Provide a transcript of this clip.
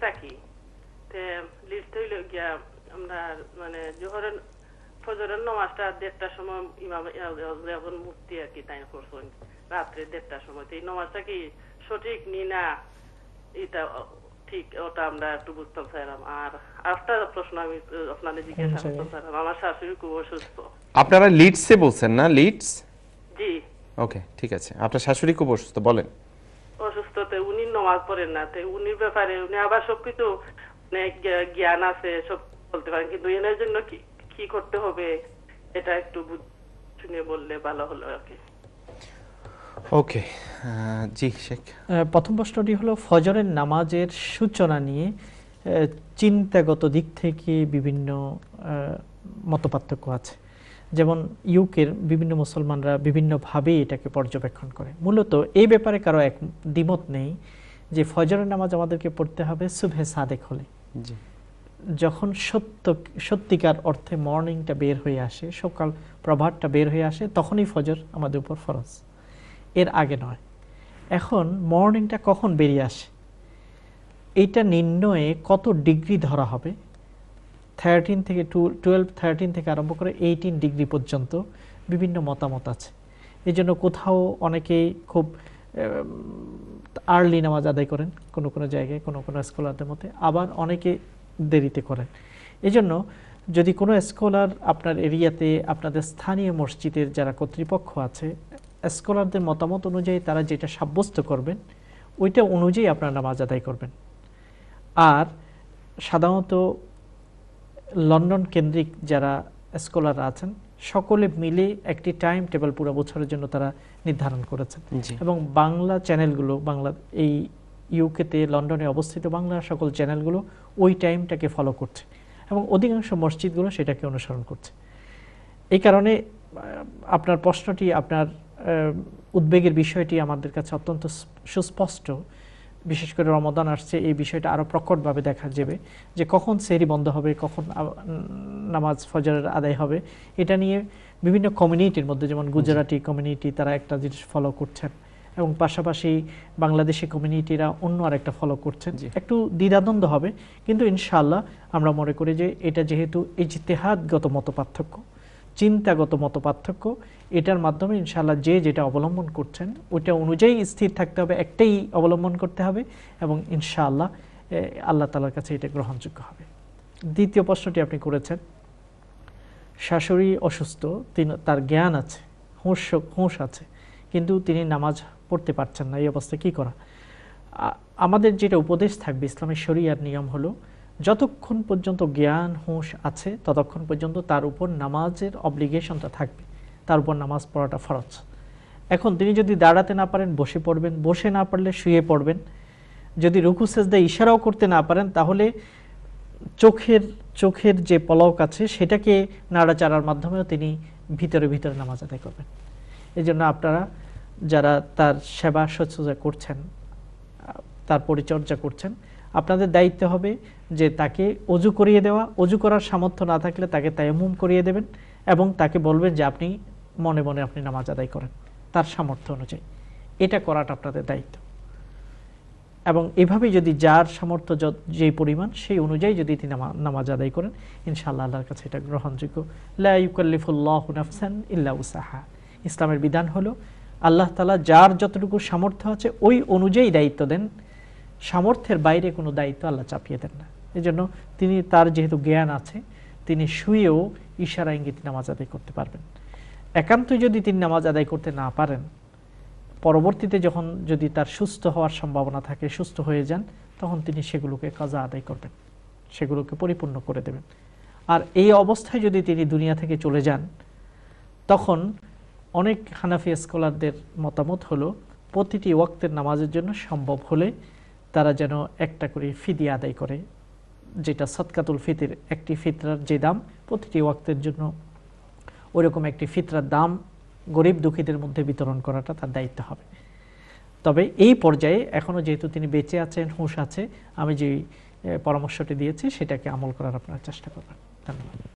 থাকি তে লিস্ট হইল গিয়া আমরা মানে জোহরের ফজরের নামাজটা দেড়টার সময় ইমাম মুক্তি আর কি তাই করছেন রাত্রে দেড়টার সময় এই নামাজটা কি সঠিক নি না এটা ঠিক ওটা আমরা একটু বুঝতাম চাইলাম আর আফটার প্রশ্ন আমি আপনাদের জিজ্ঞাসা। করতাম চাইলাম আমার শাশুড়ি খুব অসুস্থ আপনারা লিডসে বলছেন না লিডস জি ওকে ঠিক আছে। আপনার শাশুড়ি খুব অসুস্থ বলেন। অসুস্থতে উনি নমাজ পড়েন না। তো উনির ব্যাপারে উনি আবার সবকিছু মানে জ্ঞান আছে সব বলতে পারেন। কিন্তু এনের জন্য কি কি করতে হবে এটা একটু শুনে বললে ভালো হলো আর কি। ওকে জি শেখ। আহ, প্রথম প্রশ্নটি হলো ফজরের নামাজের সূচনা নিয়ে আহ, চিন্তাগত দিক থেকে বিভিন্ন আহ, মতপার্থক্য আছে। যেমন ইউকের বিভিন্ন মুসলমানরা বিভিন্নভাবে এটাকে পর্যবেক্ষণ করে। মূলত এই ব্যাপারে কারও এক দ্বিমত নেই যে ফজরের নামাজ আমাদেরকে পড়তে হবে সুবহে সাদেক হলে। যখন সত্য সত্যিকার অর্থে মর্নিংটা বের হয়ে আসে সকাল প্রভাতটা বের হয়ে আসে তখনই ফজর আমাদের উপর ফরজ। এর আগে নয়। এখন মর্নিংটা কখন বেরিয়ে আসে? এইটা নির্ণয়ে কত ডিগ্রি ধরা হবে? থার্টিন থেকে টু টুয়েলভ থার্টিন থেকে আরম্ভ করে এইটিন ডিগ্রি পর্যন্ত বিভিন্ন মতামত আছে। এই জন্য কোথাও অনেকেই খুব আর্লি নামাজ আদায় করেন কোনো কোনো জায়গায়, কোনো কোনো স্কলারদের মধ্যে আবার অনেকে দেরিতে করেন। এই জন্য যদি কোনো স্কলার আপনার এরিয়াতে, আপনাদের স্থানীয় মসজিদের যারা কর্তৃপক্ষ আছে স্কলারদের মতামত অনুযায়ী তারা যেটা সাব্যস্ত করবেন, ওইটা অনুযায়ী আপনার নামাজ আদায় করবেন। আর সাধারণত লন্ডন কেন্দ্রিক যারা স্কলার আছেন সকলে মিলে একটি টাইম টেবিল পুরো বছরের জন্য তারা নির্ধারণ করেছেন। এবং বাংলা চ্যানেলগুলো বাংলা এই ইউকেতে লন্ডনে অবস্থিত বাংলা সকল চ্যানেলগুলো ওই টাইমটাকে ফলো করছে এবং অধিকাংশ মসজিদগুলো সেটাকে অনুসরণ করছে। এই কারণে আপনার প্রশ্নটি আপনার উদ্বেগের বিষয়টি আমাদের কাছে অত্যন্ত সুস্পষ্ট বিশেষ করে রমদান আসছে এই বিষয়টা আরও প্রকটভাবে দেখা যাবে যে কখন সেহরি বন্ধ হবে কখন নামাজ ফজরের আদায় হবে এটা নিয়ে বিভিন্ন কমিউনিটির মধ্যে যেমন গুজরাটি কমিউনিটি তারা একটা জিনিস ফলো করছেন এবং পাশাপাশি বাংলাদেশি কমিউনিটিরা অন্য আরেকটা ফলো করছেন। একটু দ্বিধাদ্বন্দ্ব হবে কিন্তু ইনশাল্লাহ আমরা মনে করি যে এটা যেহেতু এই ইজতেহাদগত মত পার্থক্য চিন্তাগত মত পার্থক্য, এটার মাধ্যমে ইনশাল্লাহ যে যেটা অবলম্বন করছেন, ওইটা অনুযায়ী স্থির থাকতে হবে, একটাই অবলম্বন করতে হবে এবং ইনশাআল্লাহ আল্লাহ তালার কাছে এটা গ্রহণযোগ্য হবে। দ্বিতীয় প্রশ্নটি আপনি করেছেন, শাশুড়ি অসুস্থ, তিনি, তার জ্ঞান আছে, হুঁশ হুঁশ আছে, কিন্তু তিনি নামাজ পড়তে পারছেন না, এই অবস্থায় কি করা? আমাদের যেটা উপদেশ থাকবে ইসলামের শরিয়ার নিয়ম হলো যতক্ষণ পর্যন্ত জ্ঞান, হুঁশ আছে, ততক্ষণ পর্যন্ত তার উপর নামাজের অব্লিগেশনটা থাকবে। তার উপর নামাজ পড়াটা ফরজ। এখন তিনি যদি দাঁড়াতে না পারেন, বসে পড়বেন। বসে না পারলে শুয়ে পড়বেন। যদি রুকু, সেজদা, ইশারাও করতে না পারেন, তাহলে চোখের চোখের যে পলক আছে, সেটাকে নাড়াচাড়ার মাধ্যমেও তিনি ভিতরে ভিতরে নামাজ আদায় করবেন। এই জন্য আপনারা যারা তার সেবা শুশ্রূষা করছেন তার পরিচর্যা করছেন আপনাদের দায়িত্ব হবে যে তাকে অজু করিয়ে দেওয়া, অজু করার সামর্থ্য না থাকলে তাকে তায়াম্মুম করিয়ে দেবেন এবং তাকে বলবেন যে আপনি মনে মনে আপনি নামাজ আদায় করেন। তার সামর্থ্য অনুযায়ী। এটা করাটা আপনাদের দায়িত্ব। এবং এভাবে যদি যার সামর্থ্য যেই পরিমাণ, সেই অনুযায়ী যদি তিনি নামা- নামাজ আদায় করেন, ইনশাআল্লাহ আল্লাহর কাছে এটা গ্রহণযোগ্য। লা ইউকাল্লিফুল্লাহু নাফসান ইল্লা উসাহা। ইসলামের বিধান হলো, আল্লাহ তালা যার যতটুকু সামর্থ্য আছে, ওই অনুযায়ী দায়িত্ব দেন সামর্থ্যের বাইরে কোনো দায়িত্ব আল্লাহ চাপিয়ে দেন না। এজন্য তিনি তার যেহেতু জ্ঞান আছে, তিনি শুয়েও ইশারা, ইঙ্গিত নামাজ আদায় করতে পারবেন। একান্তই যদি তিনি নামাজ আদায় করতে না পারেন, পরবর্তীতে যখন যদি তার সুস্থ হওয়ার সম্ভাবনা থাকে, সুস্থ হয়ে যান, তখন তিনি সেগুলোকে কাজা আদায় করবেন, সেগুলোকে পরিপূর্ণ করে দেবেন। আর এই অবস্থায় যদি তিনি দুনিয়া থেকে চলে যান, তখন অনেক হানাফি স্কলারদের মতামত হলো, প্রতিটি ওয়াক্তের নামাজের জন্য সম্ভব হলে তারা যেন একটা করে ফিদি আদায় করে, যেটা সৎকাতুল ফিতির একটি ফিতরার যে দাম প্রতিটি ওয়াক্তের জন্য ওইরকম একটি ফিতরার দাম গরিব দুঃখীদের মধ্যে বিতরণ করাটা তার দায়িত্ব হবে। তবে এই পর্যায়ে এখনও যেহেতু তিনি বেঁচে আছেন, হুঁশ আছে, আমি যে পরামর্শটি দিয়েছি, সেটাকে আমল করার আপনারা চেষ্টা করবেন ধন্যবাদ।